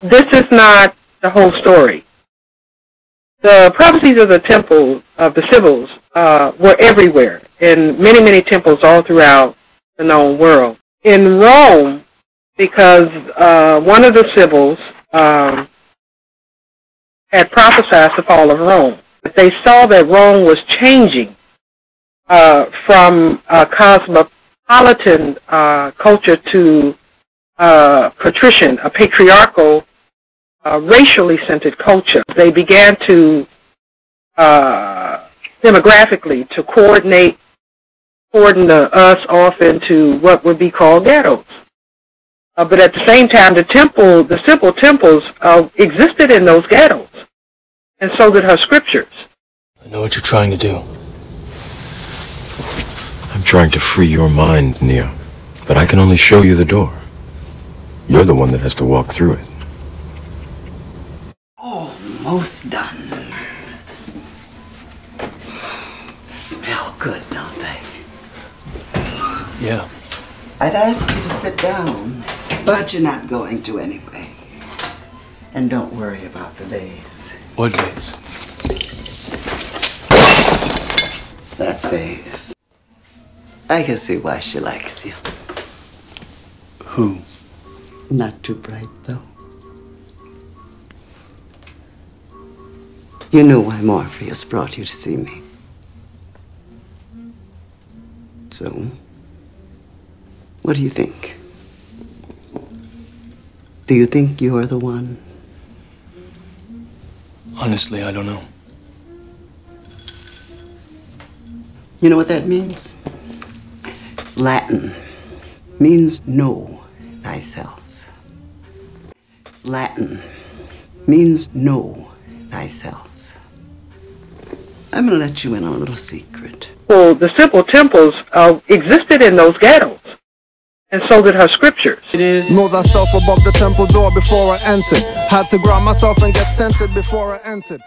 this is not the whole story. The prophecies of the temple, of the Sibyls, uh, were everywhere in many, many temples all throughout the known world. In Rome, because uh, one of the Sibyls um, had prophesied the fall of Rome. They saw that Rome was changing uh, from a cosmopolitan uh, culture to uh, patrician, a patriarchal, racially centered culture. They began to uh, demographically to coordinate, coordinate us off into what would be called ghettos. Uh, but at the same time, the temple, the simple temples uh, existed in those ghettos, and so did her scriptures. I know what you're trying to do. I'm trying to free your mind, Neo, but I can only show you the door. You're the one that has to walk through it. Almost done. Smell good, don't they? Yeah. I'd ask you to sit down, but you're not going to anyway. And don't worry about the vase. What vase? That vase. I can see why she likes you. Who? Not too bright, though. You know why Morpheus brought you to see me. So, what do you think? Do you think you're the one? Honestly, I don't know. You know what that means? It's Latin. Means know thyself. It's Latin. Means know thyself. I'm gonna let you in on a little secret. Well, the simple temples uh, existed in those ghettos, and so did her scriptures. It is. Know thyself above the temple door before I entered. Had to ground myself and get centered before I entered.